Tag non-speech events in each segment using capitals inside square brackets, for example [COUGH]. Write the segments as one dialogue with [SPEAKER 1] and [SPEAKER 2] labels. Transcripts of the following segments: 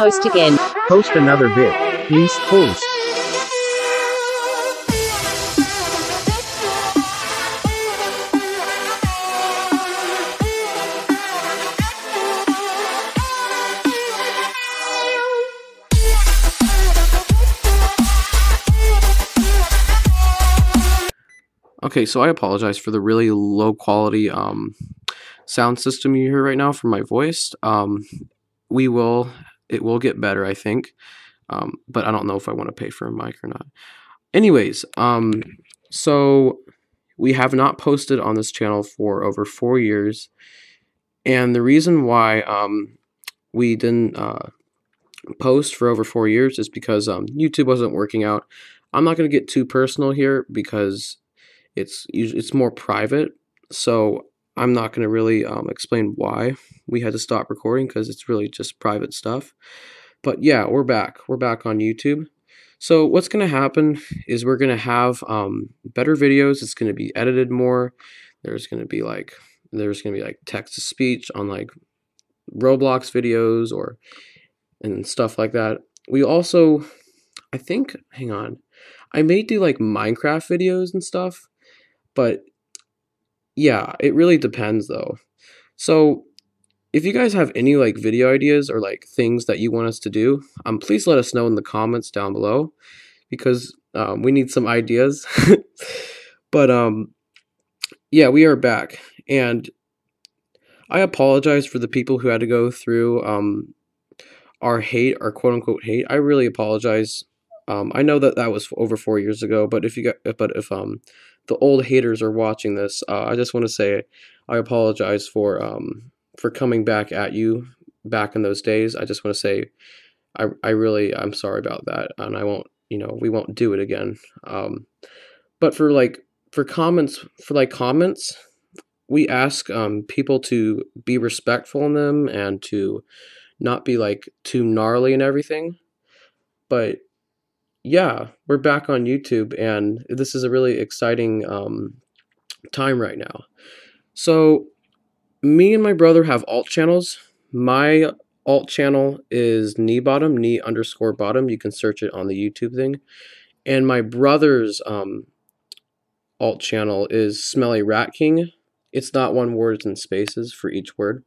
[SPEAKER 1] post again.
[SPEAKER 2] Post another vid. Please post.
[SPEAKER 3] Okay, so I apologize for the really low quality um, sound system you hear right now from my voice. Um, we will, it will get better, I think, um, but I don't know if I want to pay for a mic or not. Anyways, um, so we have not posted on this channel for over four years, and the reason why um, we didn't uh, post for over four years is because um, YouTube wasn't working out. I'm not going to get too personal here because it's it's more private, so I'm not going to really um, explain why we had to stop recording because it's really just private stuff. But yeah, we're back. We're back on YouTube. So what's going to happen is we're going to have um, better videos. It's going to be edited more. There's going to be like there's going to be like text to speech on like Roblox videos or and stuff like that. We also, I think, hang on, I may do like Minecraft videos and stuff, but yeah, it really depends though. So if you guys have any like video ideas or like things that you want us to do, um, please let us know in the comments down below because um, we need some ideas. [LAUGHS] but um, yeah, we are back, and I apologize for the people who had to go through um, our hate, our quote unquote hate. I really apologize. Um, I know that that was over four years ago, but if you got, but if um, the old haters are watching this, uh, I just want to say I apologize for um, for coming back at you back in those days. I just want to say I I really I'm sorry about that, and I won't you know we won't do it again. Um, but for like for comments for like comments, we ask um, people to be respectful in them and to not be like too gnarly and everything. But yeah, we're back on YouTube, and this is a really exciting um, time right now. So, me and my brother have alt channels. My alt channel is knee bottom, knee underscore bottom. You can search it on the YouTube thing. And my brother's um, alt channel is Smelly Rat King. It's not one word, it's in spaces for each word.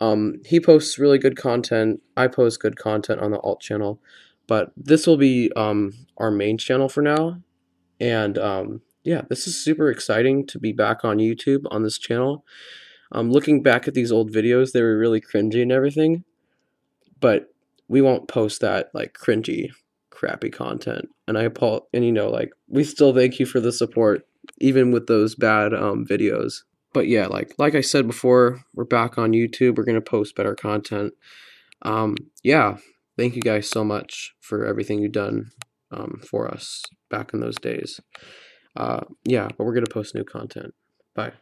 [SPEAKER 3] Um, he posts really good content. I post good content on the alt channel. But this will be um, our main channel for now. And um, yeah, this is super exciting to be back on YouTube on this channel. Um, looking back at these old videos, they were really cringy and everything. But we won't post that like cringy, crappy content. And I apologize. And you know, like we still thank you for the support, even with those bad um, videos. But yeah, like like I said before, we're back on YouTube. We're gonna post better content. Um, yeah, thank you guys so much for everything you've done um, for us back in those days. Uh, yeah, but we're gonna post new content. Bye.